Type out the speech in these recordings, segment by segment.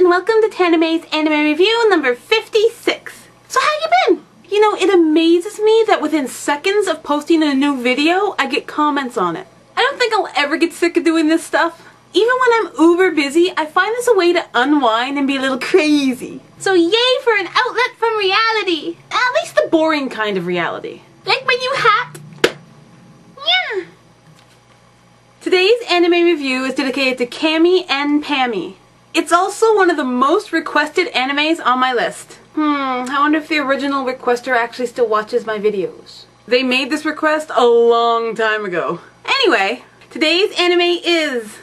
and welcome to Tanime's anime review number 56. So how you been? You know, it amazes me that within seconds of posting a new video, I get comments on it. I don't think I'll ever get sick of doing this stuff. Even when I'm uber busy, I find this a way to unwind and be a little crazy. So yay for an outlet from reality! At least the boring kind of reality. Like my new hat! Yeah! Today's anime review is dedicated to Cami and Pammy. It's also one of the most requested animes on my list. Hmm, I wonder if the original requester actually still watches my videos. They made this request a long time ago. Anyway, today's anime is...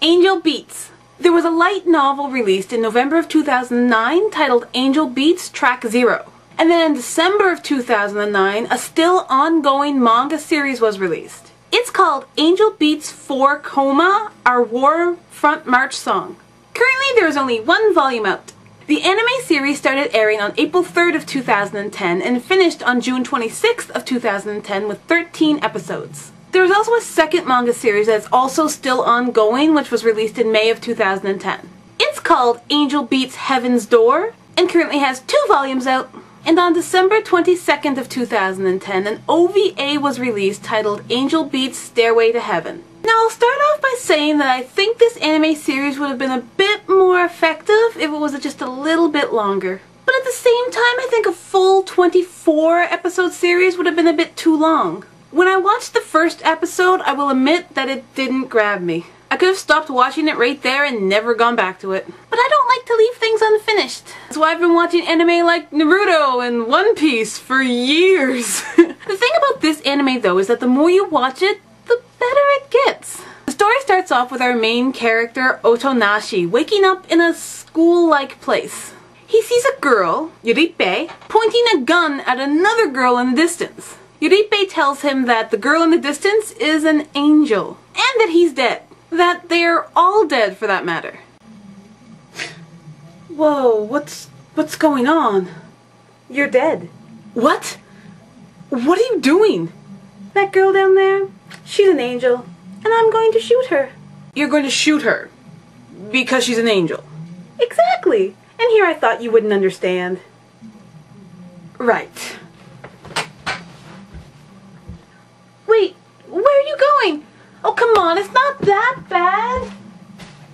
Angel Beats. There was a light novel released in November of 2009 titled Angel Beats Track Zero. And then in December of 2009, a still ongoing manga series was released. It's called Angel Beats 4 Koma, Our War Front March Song. Currently there is only one volume out. The anime series started airing on April 3rd of 2010 and finished on June 26th of 2010 with 13 episodes. There is also a second manga series that's also still ongoing, which was released in May of 2010. It's called Angel Beats Heaven's Door, and currently has two volumes out. And on December 22nd of 2010, an OVA was released titled Angel Beats Stairway to Heaven. Now I'll start off by saying that I think this anime series would have been a bit more effective if it was just a little bit longer. But at the same time, I think a full 24 episode series would have been a bit too long. When I watched the first episode, I will admit that it didn't grab me. I could have stopped watching it right there and never gone back to it. But I don't like to leave things unfinished. That's why I've been watching anime like Naruto and One Piece for years. the thing about this anime though is that the more you watch it, the better it gets. The story starts off with our main character, Otonashi, waking up in a school-like place. He sees a girl, Yurippe, pointing a gun at another girl in the distance. Yurippe tells him that the girl in the distance is an angel, and that he's dead. That they're all dead for that matter. Whoa, what's what's going on? You're dead. What? What are you doing? That girl down there, she's an angel, and I'm going to shoot her. You're going to shoot her because she's an angel. Exactly. And here I thought you wouldn't understand. Right. Wait, where are you going? Oh, come on, it's not that bad.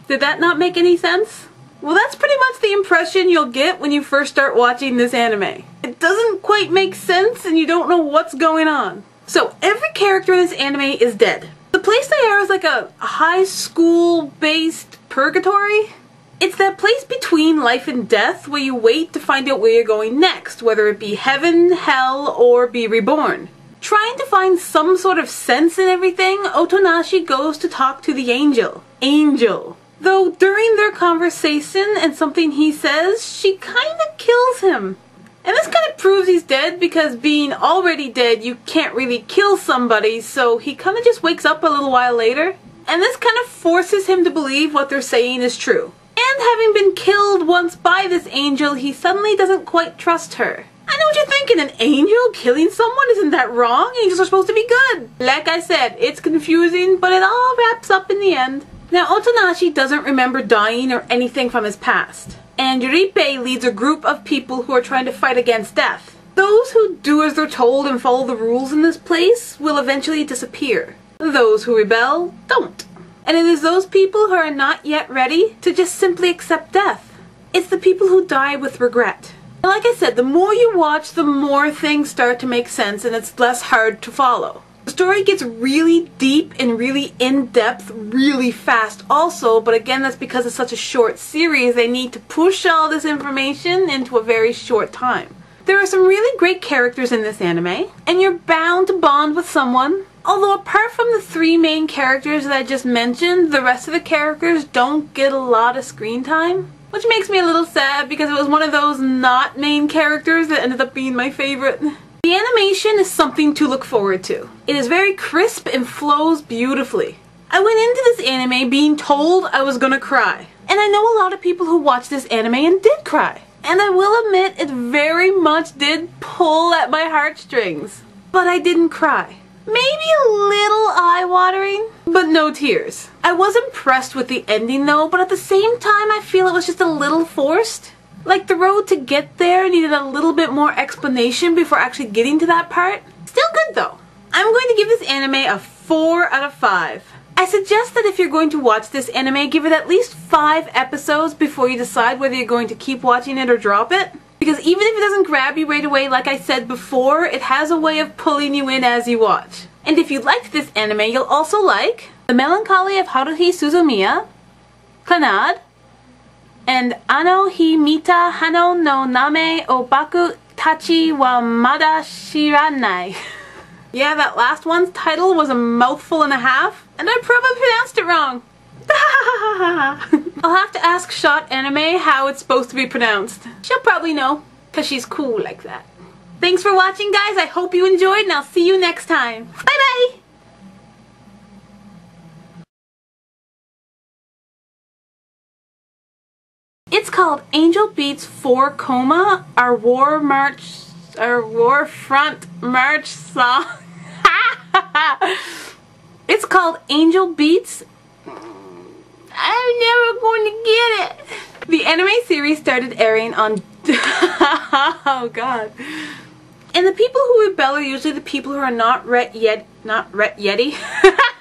Did that not make any sense? Well, that's pretty much the impression you'll get when you first start watching this anime. It doesn't quite make sense and you don't know what's going on. So, every character in this anime is dead. The place they are is like a high school based purgatory. It's that place between life and death where you wait to find out where you're going next, whether it be heaven, hell, or be reborn. Trying to find some sort of sense in everything, Otonashi goes to talk to the angel. Angel. Though during their conversation and something he says, she kinda kills him. And this kind of proves he's dead because being already dead, you can't really kill somebody, so he kind of just wakes up a little while later. And this kind of forces him to believe what they're saying is true. And having been killed once by this angel, he suddenly doesn't quite trust her. I know what you're thinking, an angel killing someone, isn't that wrong? Angels are supposed to be good. Like I said, it's confusing, but it all wraps up in the end. Now, Otonashi doesn't remember dying or anything from his past. And Yurippe leads a group of people who are trying to fight against death. Those who do as they're told and follow the rules in this place will eventually disappear. Those who rebel don't. And it is those people who are not yet ready to just simply accept death. It's the people who die with regret. Like I said, the more you watch, the more things start to make sense and it's less hard to follow. The story gets really deep and really in-depth really fast also, but again that's because it's such a short series, they need to push all this information into a very short time. There are some really great characters in this anime, and you're bound to bond with someone. Although apart from the three main characters that I just mentioned, the rest of the characters don't get a lot of screen time. Which makes me a little sad because it was one of those not main characters that ended up being my favorite. The animation is something to look forward to. It is very crisp and flows beautifully. I went into this anime being told I was gonna cry. And I know a lot of people who watched this anime and did cry. And I will admit it very much did pull at my heartstrings. But I didn't cry. Maybe a little eye-watering, but no tears. I was impressed with the ending though, but at the same time I feel it was just a little forced. Like the road to get there needed a little bit more explanation before actually getting to that part. Still good though. I'm going to give this anime a 4 out of 5. I suggest that if you're going to watch this anime, give it at least 5 episodes before you decide whether you're going to keep watching it or drop it. Because even if it doesn't grab you right away, like I said before, it has a way of pulling you in as you watch. And if you liked this anime, you'll also like The Melancholy of Haruhi Suzumiya, Clannad, and Ano hi mita hano no name o baku tachi wa mada shiranai. yeah, that last one's title was a mouthful and a half, and I probably pronounced it wrong. I'll have to ask Shot Anime how it's supposed to be pronounced. She'll probably know, because she's cool like that. Thanks for watching, guys. I hope you enjoyed, and I'll see you next time. Bye-bye! It's called Angel Beats 4 Koma, our war march, our war front march song. it's called Angel Beats I'm never going to get it. The anime series started airing on... oh god. And the people who rebel are usually the people who are not ret yet... Not ret yeti?